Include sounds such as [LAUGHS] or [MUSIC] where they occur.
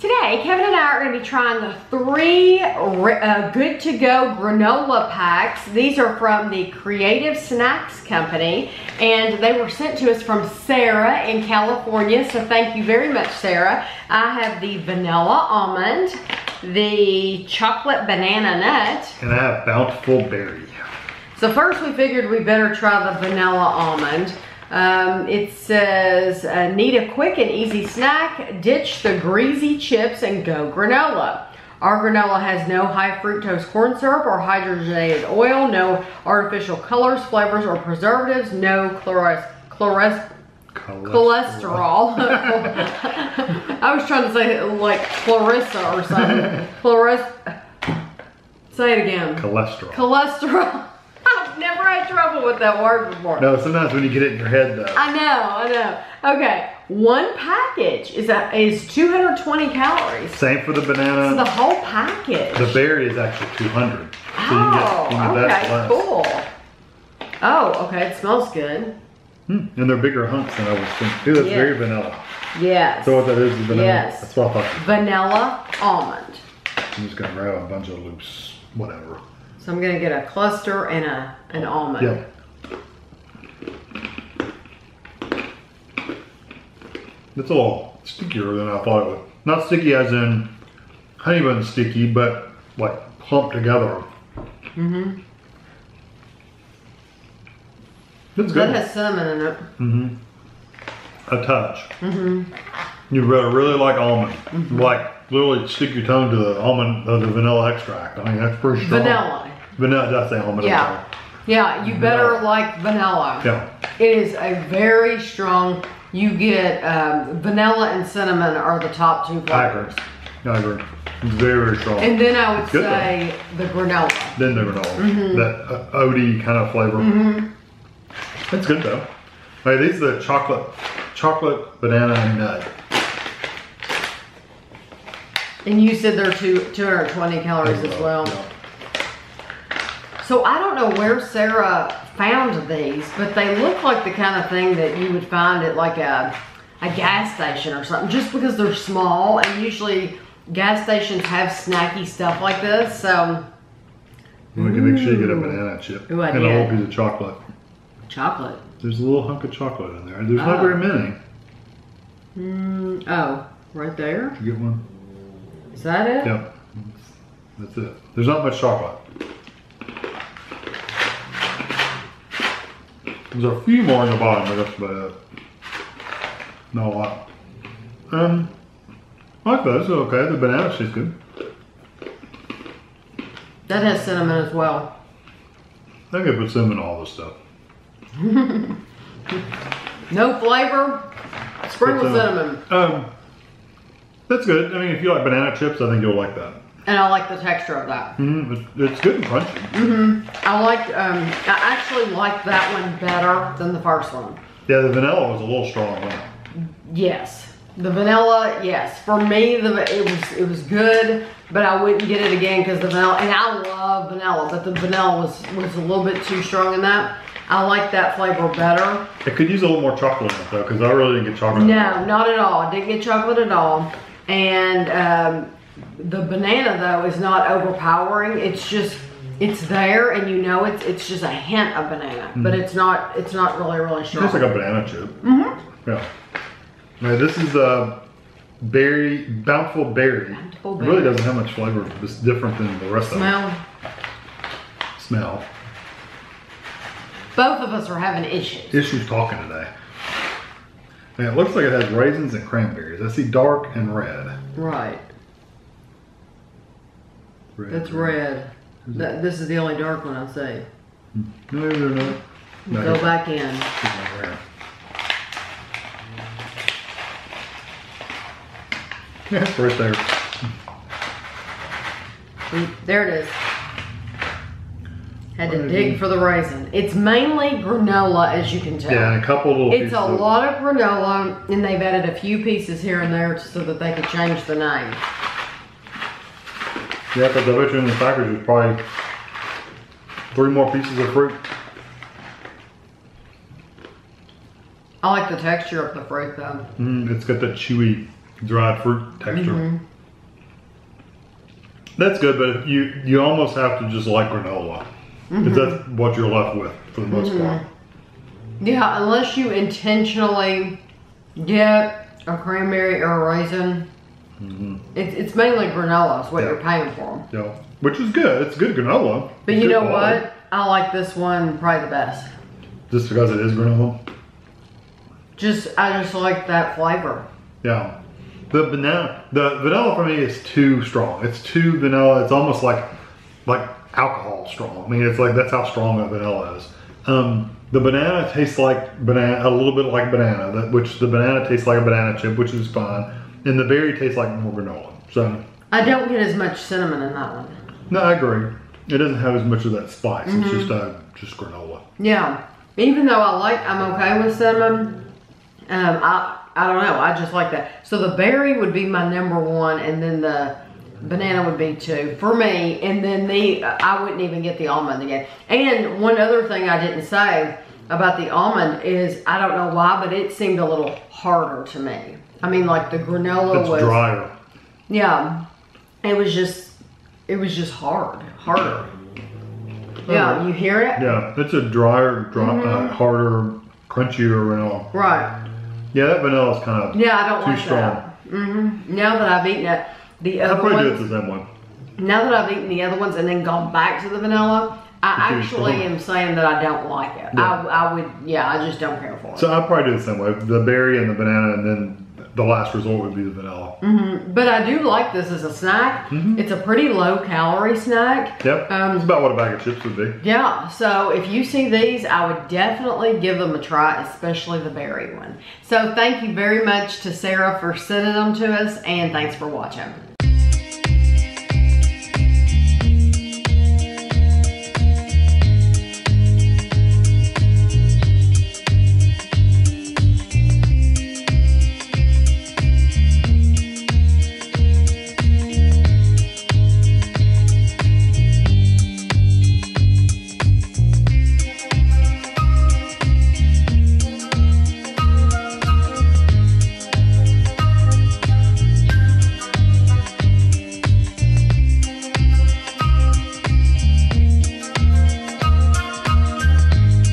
Today, Kevin and I are going to be trying the three uh, good to go granola packs. These are from the Creative Snacks Company, and they were sent to us from Sarah in California. So, thank you very much, Sarah. I have the vanilla almond, the chocolate banana nut, And I have Bountiful Berry. so first we figured we better try the vanilla almond. Um, it says, uh, need a quick and easy snack, ditch the greasy chips and go granola. Our granola has no high fructose corn syrup or hydrogenated oil, no artificial colors, flavors, or preservatives, no chloris, chloris, cholesterol. [LAUGHS] I was trying to say like Clarissa or something. [LAUGHS] Chloris, say it again. Cholesterol. Cholesterol. Had trouble with that word before. no, sometimes when you get it in your head though. I know, I know. Okay, one package is a, is 220 calories. Same for the It's the whole package. The berry is actually 200. So oh, can you can get okay, cool. Oh, okay, it smells good. Hmm, And they're bigger hunks than I was thinking. Dude, that's Yeah. very vanilla. Yes. So what that is, is vanilla. Yes. That's what I thought. Vanilla almond. I'm just gonna grab a bunch of loose, whatever. So I'm gonna get a cluster and a an almond. Yeah. It's a little stickier than I thought it would. Not sticky as in honey bun sticky, but like clumped together. Mm-hmm. It's That has cinnamon in it. Mm-hmm. A touch. Mm-hmm. You really, really like almond. Like literally stick your tongue to the almond, uh, the vanilla extract. I mean, that's pretty strong. Vanilla. Vanilla, that's the almond. I'm Yeah. Yeah, you better Vanilla. like vanilla. Yeah. It is a very strong. You get um, vanilla and cinnamon are the top two I agree. flavors, I agree. Very, very strong. and then I would good, say the granola. then never know Mhm. that uh, oaty kind of flavor. hmm It's good though. Hey, these are the chocolate, chocolate banana and nut. And you said they're two 220 calories as well. Yeah. So I don't know where Sarah found these, but they look like the kind of thing that you would find at like a a gas station or something. Just because they're small, and usually gas stations have snacky stuff like this. So We can make sure you get a banana chip Ooh, and a whole piece of chocolate. chocolate. There's a little hunk of chocolate in there. There's not Oh. very many. Mm, oh, right there. You get one? Is that it? Yep. That's it. There's not much chocolate. There's a few more in the bottom, but that's about it. Not a lot. Um, I like those. They're okay. The banana tastes good. That has cinnamon as well. I think could put cinnamon in all this stuff. [LAUGHS] No flavor. Sprinkle Put cinnamon. Um, that's good. I mean, if you like banana chips, I think you'll like that. And I like the texture of that. Mm, it's, good and crunchy. Mm hmm I like, um, I actually like that one better than the first one. Yeah, the vanilla was a little strong. Yes. The vanilla, yes. For me, the it was it was good, but I wouldn't get it again because the vanilla, and I love vanilla, but the vanilla was was a little bit too strong in that. I like that flavor better. It could use a little more chocolate in it though, because I really didn't get chocolate. No, not at all. I didn't get chocolate at all. And um, the banana though is not overpowering. It's just it's there, and you know it's it's just a hint of banana, but it's not it's not really really strong. It's like a banana chip. mm-hmm. Yeah. Now this is a berry, bountiful berry. Bountiful It really doesn't have much flavor. It's different than the rest Smell. of it. Smell. Both of us are having issues. Issues talking today. And it looks like it has raisins and cranberries. I see dark and red. Right. Red That's red. That, this is the only dark one I see. Hmm. No, they're not. No, Go back in. here's one red. Yeah, it's right there. Hmm, there it is. Had to dig for the raisin. It's mainly granola, as you can tell. Yeah, and a couple little It's pieces a of- lot of granola, and they've added a few pieces here and there so that they could change the name. Yeah, because I bet you in the package is probably three more pieces of fruit. I like the texture of the fruit though. Mm, it's got that chewy, dried fruit texture. Mhm. That's good, but you you almost have to just like granola because that's what you're left with for the most part. Yeah, unless you intentionally get a cranberry or a raisin. It's, it's mainly granola is what Yeah. you're paying for. Yeah, which is good. It's good granola. But It's you know what? I like this one probably the best. Just because it is granola. Just I just like that flavor. Yeah. The banana, the vanilla for me is too strong. It's too vanilla. It's almost like like alcohol strong. I mean, it's like that's how strong that vanilla is. Um, the banana tastes like banana, a little bit like banana, which the banana tastes like a banana chip, which is fine, and the berry tastes like more granola. So, I don't get as much cinnamon in that one. no, I agree. It doesn't have as much of that spice. Mm-hmm. It's just uh, just granola. Yeah. Even though I like I'm okay with cinnamon, um, I I don't know. I just like that. So the berry would be my number one, and then the banana would be two for me, and then the I wouldn't even get the almond again. And one other thing I didn't say about the almond is I don't know why, but it seemed a little harder to me. I mean, like the granola It's was drier. yeah, it was just it was just hard, harder. Yeah, you hear it? Yeah, it's a drier, dry, Mm-hmm. uh, harder, crunchier vanilla. Right. Yeah, that vanilla is kind of. Yeah, I don't Too like strong. that. hmm Now that I've eaten it, the I'll other probably do it ones, the same way. now that I've eaten the other ones and then gone back to the vanilla, I actually am saying that I don't like it. Yeah. I, I would, yeah, I just don't care for it. So I'll probably do the same way. The berry and the banana, and then the last resort would be the vanilla. Mm-hmm. But I do like this as a snack. It's a pretty low calorie snack. Yep. Um, it's about what a bag of chips would be. Yeah, so if you see these, I would definitely give them a try, especially the berry one. So thank you very much to Sarah for sending them to us, and thanks for watching.